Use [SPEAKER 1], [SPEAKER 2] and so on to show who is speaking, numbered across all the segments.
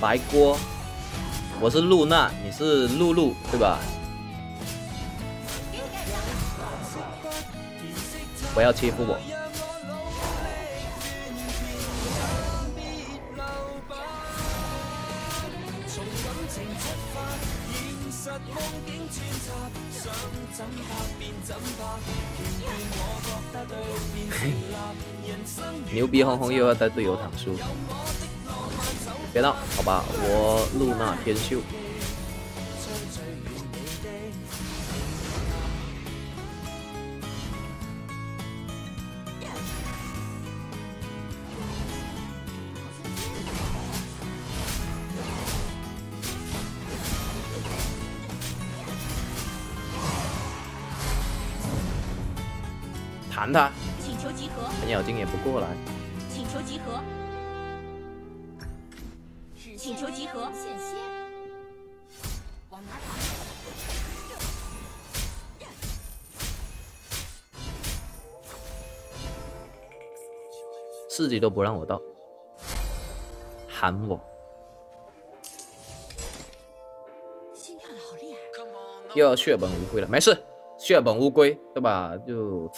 [SPEAKER 1] 白锅，我是露娜，你是露露，对吧？不要欺负我。牛逼哄哄又要带队友躺输，别闹，好吧，我露娜天秀。弹他，
[SPEAKER 2] 请求集合，
[SPEAKER 1] 程咬金也不过来。
[SPEAKER 2] 请求集合，请求集合，险些。往哪跑？
[SPEAKER 1] 四级都不让我到，喊我，
[SPEAKER 2] 心跳的好厉害。
[SPEAKER 1] 又要血本无归了，没事，血本无归，对吧？就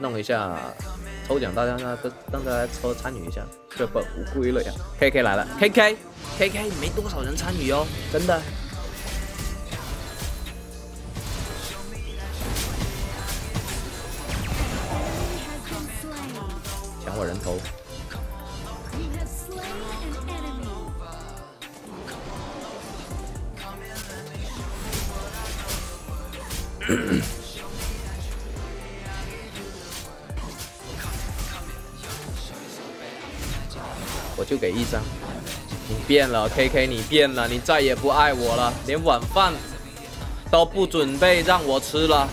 [SPEAKER 1] 弄一下抽奖，大家让大让大家抽参与一下，这本无归了呀。K K 来了，K K K K 没多少人参与哦，真的。抢我人头，我就给一张。你变了，K K，你变了，你再也不爱我了，连晚饭都不准备让我吃了。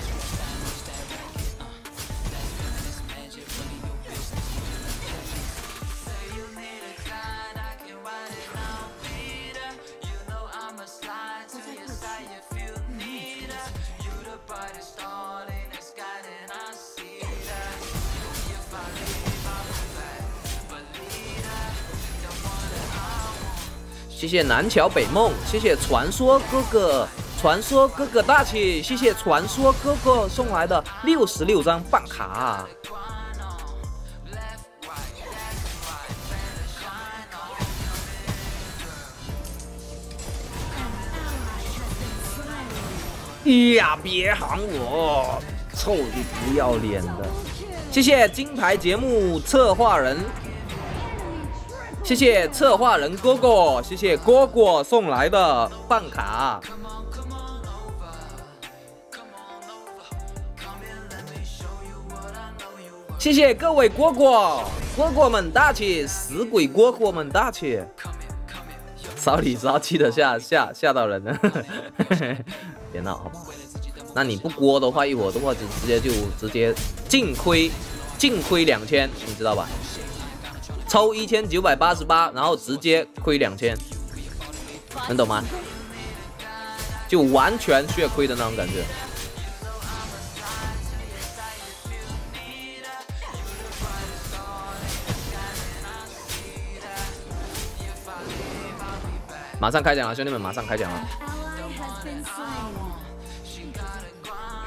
[SPEAKER 1] 谢谢南桥北梦，谢谢传说哥哥，传说哥哥大气，谢谢传说哥哥送来的六十六张饭卡。哎呀，别喊我，臭你不要脸的！谢谢金牌节目策划人。谢谢策划人哥哥，谢谢哥哥送来的饭卡。谢谢各位蝈蝈，蝈蝈们大气，死鬼蝈蝈们大气。骚里骚气的吓吓吓到人了，别闹好不好？那你不锅的话，一会儿的话就直接就直接净亏，净亏两千，你知道吧？抽一千九百八十八，然后直接亏两千，能懂吗？就完全血亏的那种感觉。马上开奖了，兄弟们，马上开奖了，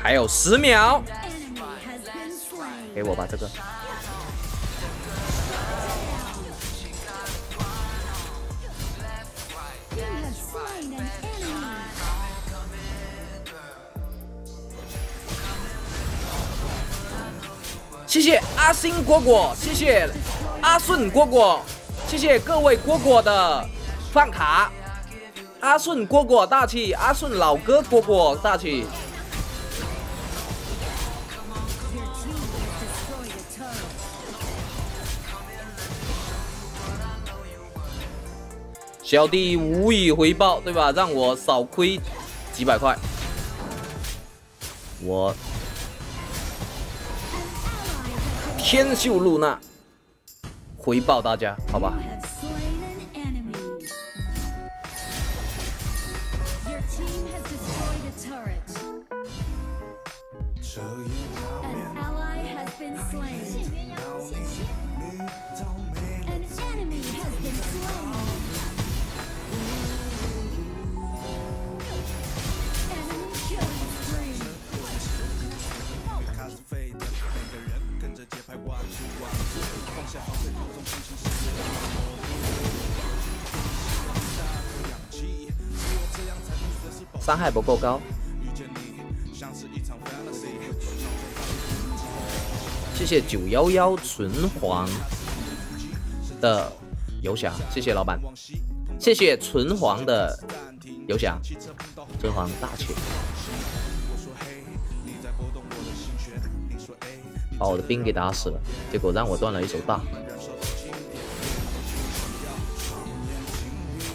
[SPEAKER 1] 还有十秒，给我吧这个。谢谢阿星果果，谢谢阿顺果果，谢谢各位果果的饭卡。阿顺果果大气，阿顺老哥果果大气。小弟无以回报，对吧？让我少亏几百块，我天秀露娜回报大家，好吧？伤害不够高。谢谢九幺幺纯黄的游侠，谢谢老板，谢谢纯黄的游侠，纯黄大气，把我的兵给打死了，结果让我断了一手大。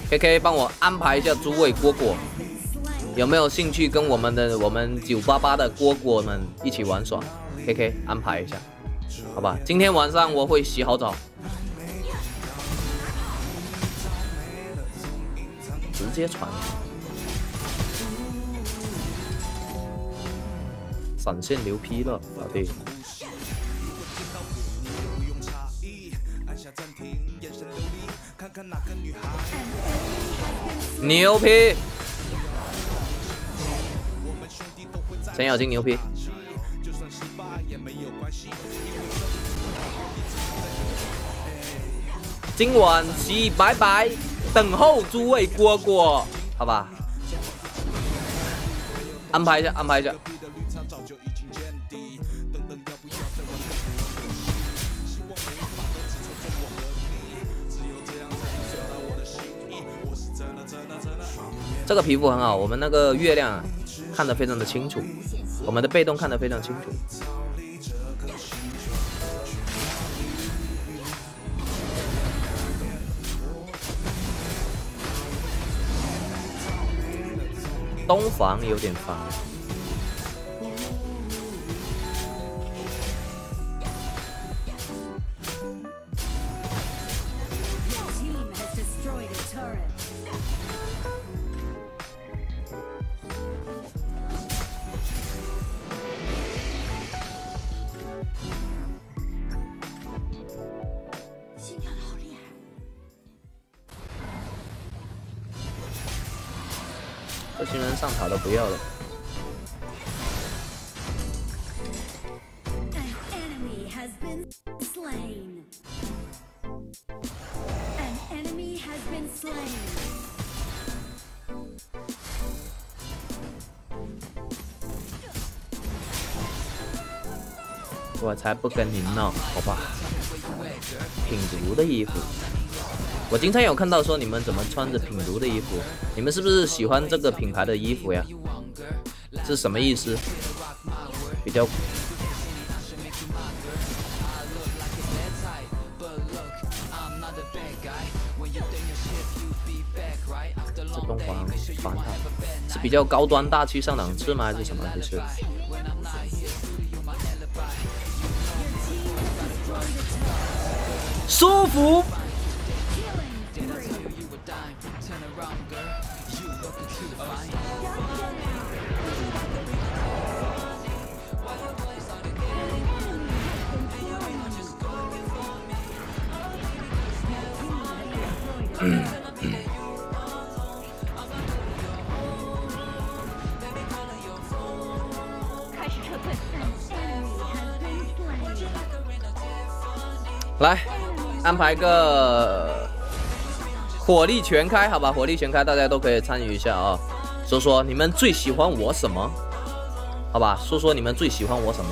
[SPEAKER 1] K K 帮我安排一下诸位蝈蝈，有没有兴趣跟我们的我们九八八的蝈蝈们一起玩耍？K K 安排一下。好吧，今天晚上我会洗好澡，直接传，闪现牛批了，老弟，牛批，程咬金牛批。今晚洗白白，等候诸位蝈蝈，好吧？安排一下，安排一下。这个皮肤很好，我们那个月亮看得非常的清楚，我们的被动看得非常清楚。东房有点烦。这群人上塔都不要了。我才不跟你闹，好吧？品毒的衣服。我经常有看到说你们怎么穿着品如的衣服，你们是不是喜欢这个品牌的衣服呀？是什么意思？比较。这东皇烦他，是比较高端大气上档次吗？还是什么回事？舒服。来，安排个火力全开，好吧？火力全开，大家都可以参与一下啊！说说你们最喜欢我什么？好吧，说说你们最喜欢我什么？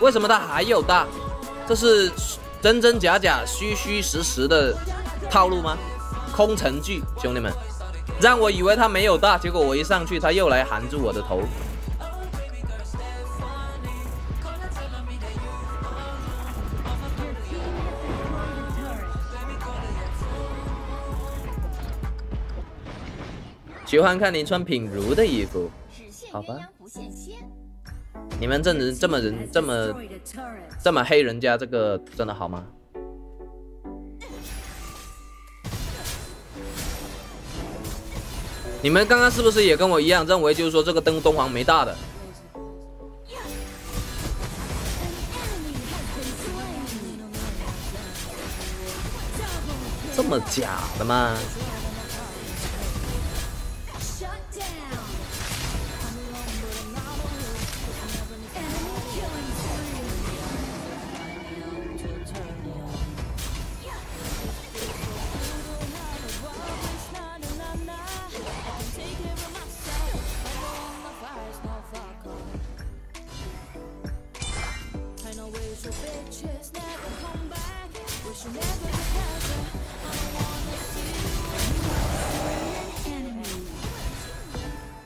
[SPEAKER 1] 为什么他还有大？这是真真假假，虚虚实实的套路吗？空城计，兄弟们。让我以为他没有大，结果我一上去，他又来含住我的头。喜欢看你穿品如的衣服。好吧。你们这人这么人这么这么黑人家，这个真的好吗？你们刚刚是不是也跟我一样认为，就是说这个灯东皇没大的？这么假的吗？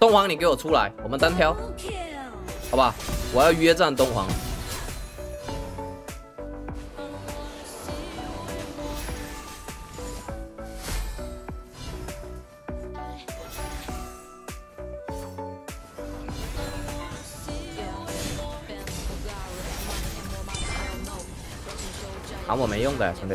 [SPEAKER 1] 东皇，你给我出来，我们单挑，好吧？我要约战东皇。喊我没用的，兄弟。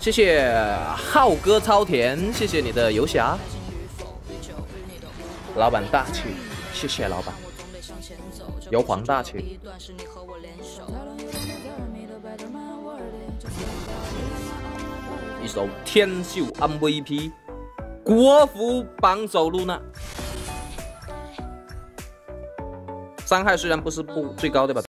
[SPEAKER 1] 谢谢浩哥超甜，谢谢你的游侠。老板大气，谢谢老板。游黄大气。一首天秀 MVP，国服榜首露娜。伤害虽然不是不最高对吧？